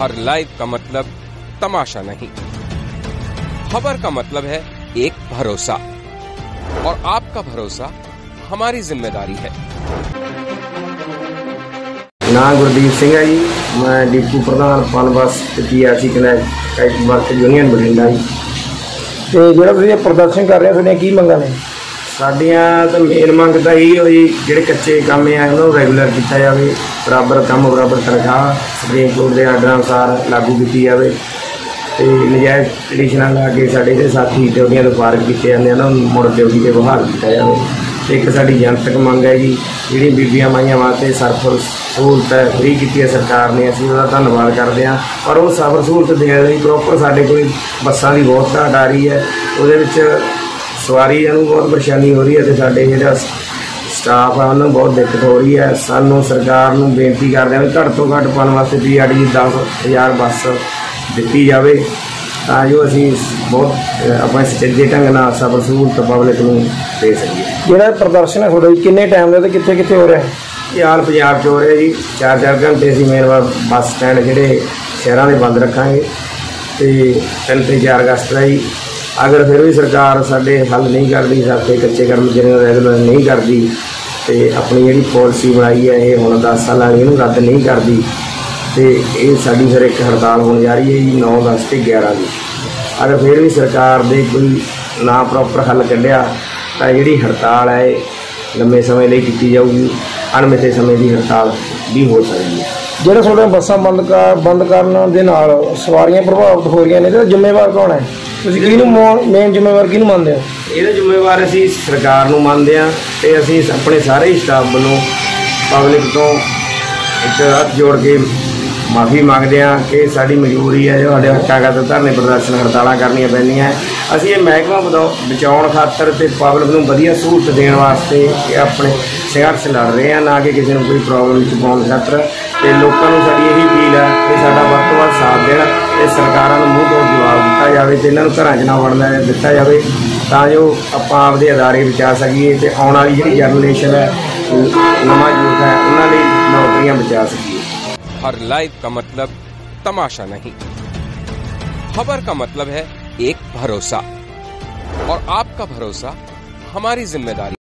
हर live का मतलब तमाशा नहीं। खबर का मतलब है एक भरोसा। और आपका भरोसा हमारी ज़िम्मेदारी है। ना गुरदीप सिंह है जी। मैं डिप्टी प्रधान Punbus PRC connect union Bathinda ji. तो जो तो प्रदर्शन कर रहे हैं तो की मंगा ने ਸਾਡੀਆਂ ਤਾਂ ਮੇਨ ਮੰਗ ਤਾਂ ਇਹੀ ਹੋਈ ਜਿਹੜੇ ਕੱਚੇ ਕੰਮ ਆ, ਉਹਨਾਂ ਨੂੰ ਰੈਗੂਲਰ ਕੀਤਾ ਜਾਵੇ, ਬਰਾਬਰ ਕੰਮ, ਬਰਾਬਰ ਤਨਖਾਹ ਸੁਪਰੀਮ ਕੋਰਟ ਦੇ ਆਰਡਰ ਅਨੁਸਾਰ ਲਾਗੂ ਕੀਤੀ ਜਾਵੇ। ਤੇ ਨਜਾਇਜ਼ ਪਟੀਸ਼ਨਾਂ ਲਾ ਕੇ ਸਾਡੇ ਜਿਹੜੇ ਸਾਥੀ ਡਿਊਟੀਆਂ ਤੋਂ ਫਾਰਗ ਕੀਤੇ ਜਾਂਦੇ ਆ, ਉਹਨਾਂ ਨੂੰ ਮੁੜ ਡਿਊਟੀ ਤੇ ਬਹਾਲ ਕੀਤਾ ਜਾਵੇ। ਤੇ ਇੱਕ ਸਾਡੀ ਜਨਤਕ ਮੰਗ ਹੈ ਜੀ ਜਿਹੜੀ ਬੀਬੀਆਂ ਮਾਈਆਂ ਵਾਸਤੇ ਸਰਫਰ ਸਹੂਲਤ ਹੈ ਫ੍ਰੀ ਕੀਤੀ ਹੈ ਸਰਕਾਰ ਨੇ, ਅਸੀਂ ਉਹਦਾ ਧੰਨਵਾਦ ਕਰਦੇ ਹਾਂ। ਪਰ ਉਹ ਸਫਰ ਸਹੂਲਤ ਦੇਣ ਲਈ ਪ੍ਰੋਪਰ ਸਾਡੇ ਕੋਲ ਬੱਸਾਂ ਦੀ ਬਹੁਤ ਘਾਟ ਆ ਰਹੀ ਹੈ। ਉਹਦੇ ਵਿੱਚ ਸਵਾਰੀਆਂ ਨੂੰ ਬਹੁਤ ਪਰੇਸ਼ਾਨੀ ਹੋ ਰਹੀ ਹੈ ਤੇ ਸਾਡੇ ਜਿਹੜਾ ਸਟਾਫ ਆ ਉਹਨਾਂ ਨੂੰ ਬਹੁਤ ਦਿੱਕਤ ਹੋ ਰਹੀ ਹੈ। ਸਾਨੂੰ ਸਰਕਾਰ ਨੂੰ ਬੇਨਤੀ ਕਰਦੇ ਹਾਂ ਵੀ ਘੱਟ ਤੋਂ ਘੱਟ ਪਾਉਣ ਵਾਸਤੇ ਪੀਆਰਡੀ 10000 ਬੱਸ ਦਿੱਤੀ ਜਾਵੇ ਤਾਂ ਜੋ ਅਸੀਂ ਬਹੁਤ ਆਪਣੇ ਸੁਚੱਜੇ ਢੰਗ ਨਾਲ ਸਫਰ ਸਹੂਲਤ ਪਬਲਿਕ ਨੂੰ ਦੇ ਸਕੀਏ। ਜਿਹੜਾ ਪ੍ਰਦਰਸ਼ਨ ਹੈ ਤੁਹਾਡਾ ਜੀ ਕਿੰਨੇ ਟਾਈਮ ਦਾ ਤੇ ਕਿੱਥੇ ਕਿੱਥੇ ਹੋ ਰਿਹਾ ਹੈ? ਇਹ ਹਾਲ ਪੰਜਾਬ 'ਚ ਹੋ ਰਿਹਾ ਜੀ ਚਾਰ ਚਾਰ ਘੰਟੇ ਅਸੀਂ ਮੇਨ ਬੱਸ ਸਟੈਂਡ ਜਿਹੜੇ ਸ਼ਹਿਰਾਂ ਦੇ ਬੰਦ ਰੱਖਾਂਗੇ ਤੇ ਤਿੰਨ ਤੇ 4 ਅਗਸਤ ਦਾ ਜੀ ਅਗਰ ਫਿਰ ਵੀ ਸਰਕਾਰ ਸਾਡੇ ਹੱਲ ਨਹੀਂ ਕਰਦੀ, ਸਾਡੇ ਕੱਚੇ ਕਰਮਚਾਰੀਆਂ ਦਾ ਰੈਗੂਲਰ ਨਹੀਂ ਕਰਦੀ ਤੇ ਆਪਣੀ ਜਿਹੜੀ ਪਾਲਿਸੀ ਬਣਾਈ ਹੈ, ਇਹ ਹੁਣ 10 ਸਾਲਾਂ ਵਾਲੀ ਇਹਨੂੰ ਰੱਦ ਨਹੀਂ ਕਰਦੀ ਤੇ ਇਹ ਸਾਡੀ ਫਿਰ ਇੱਕ ਹੜਤਾਲ ਹੋਣ ਜਾ ਰਹੀ ਹੈ ਜੀ 9 10 ਤੇ 11 ਦੀ। ਅਗਰ ਫਿਰ ਵੀ ਸਰਕਾਰ ਦੇ ਕੋਈ ਨਾ ਪ੍ਰੋਪਰ ਹੱਲ ਕੱਢਿਆ, ਤਾਂ ਜਿਹੜੀ ਹੜਤਾਲ ਹੈ ਇਹ ਲੰਮੇ ਸਮੇਂ ਲਈ ਕੀਤੀ ਜਾਊਗੀ, ਅਣਮਿੱਥੇ ਸਮੇਂ ਦੀ ਹੜਤਾਲ ਵੀ ਹੋ ਸਕਦੀ ਹੈ। ਜਿਹੜਾ ਤੁਹਾਡੇ ਬੱਸਾਂ ਬੰਦ ਕਰ ਬੰਦ ਕਰਨ ਦੇ ਨਾਲ ਸਵਾਰੀਆਂ ਪ੍ਰਭਾਵਿਤ ਹੋ ਰਹੀਆਂ ਨੇ, ਇਹਦਾ ਜ਼ਿੰਮੇਵਾਰ ਕੌਣ ਹੈ? ਤੁਸੀਂ ਕਿਹਨੂੰ ਮੇਨ ਜ਼ਿੰਮੇਵਾਰ ਕਿਹਨੂੰ ਮੰਨਦੇ ਹੋ? ਇਹਦਾ ਜ਼ਿੰਮੇਵਾਰ ਅਸੀਂ ਸਰਕਾਰ ਨੂੰ ਮੰਨਦੇ ਹਾਂ ਤੇ ਅਸੀਂ ਆਪਣੇ ਸਾਰੇ ਸਟਾਫ ਵੱਲੋਂ ਪਬਲਿਕ ਤੋਂ ਇੱਕ ਹੱਥ ਜੋੜ ਕੇ ਮਾਫੀ ਮੰਗਦੇ ਹਾਂ ਕਿ ਸਾਡੀ ਮਜਬੂਰੀ ਹੈ, ਜੋ ਸਾਡੇ ਹੱਕਾਂ ਦਾ ਧਰਨੇ ਪ੍ਰਦਰਸ਼ਨ ਹੜਤਾਲਾਂ ਕਰਨੀਆਂ ਪੈਂਦੀਆਂ ਅਸੀਂ ਇਹ ਮਹਿਕਮਾ ਬਚਾਉ- ਬਚਾਉਣ ਖਾਤਰ ਤੇ ਪਬਲਿਕ ਨੂੰ ਵਧੀਆ ਸਹੂਲਤ ਦੇਣ ਵਾਸਤੇ ਇਹ ਆਪਣੇ ਸੰਘਰਸ਼ ਲੜ ਰਹੇ ਹਾਂ ਨਾ ਕਿ ਕਿਸੇ ਨੂੰ ਕੋਈ ਪ੍ਰੋਬਲਮ ਚ ਪਾਉਣ ਖਾਤਰ ਤੇ ਲੋਕਾਂ ਨੂੰ ਸਾਡੀ ਇਹੀ ਅਪੀਲ ਹੈ ਕਿ ਸਾਡਾ ਵੱਧ ਤੋਂ ਵੱਧ ਸਾਥ ਦੇਣ ਤੇ ਸਰਕਾਰਾਂ ਨੂੰ ਮੂੰਹ ਤੋਂ ਜਵਾਬ ਦਿੱਤਾ ਜਾਵੇ ਤੇ ਇਹਨਾਂ ਨੂੰ ਘਰਾਂ 'ਚ ਨਾ ਵੜਨਾ ਦਿੱਤਾ ਜਾਵੇ ਤਾਂ ਜੋ ਆਪਾਂ ਆਪਦੇ ਅਦਾਰੇ ਬਚਾ ਸਕੀਏ ਤੇ ਆਉਣ ਵਾਲੀ ਜਿਹੜੀ ਜਨਰੇਸ਼ਨ ਹੈ ਨਵਾਂ ਯੂਥ ਹੈ ਉਹਨਾਂ ਲਈ ਨੌਕਰੀਆਂ ਬਚਾ ਸਕੀਏ हर लाइव का मतलब तमाशा नहीं खबर का मतलब है एक भरोसा और आपका भरोसा हमारी जिम्मेदारी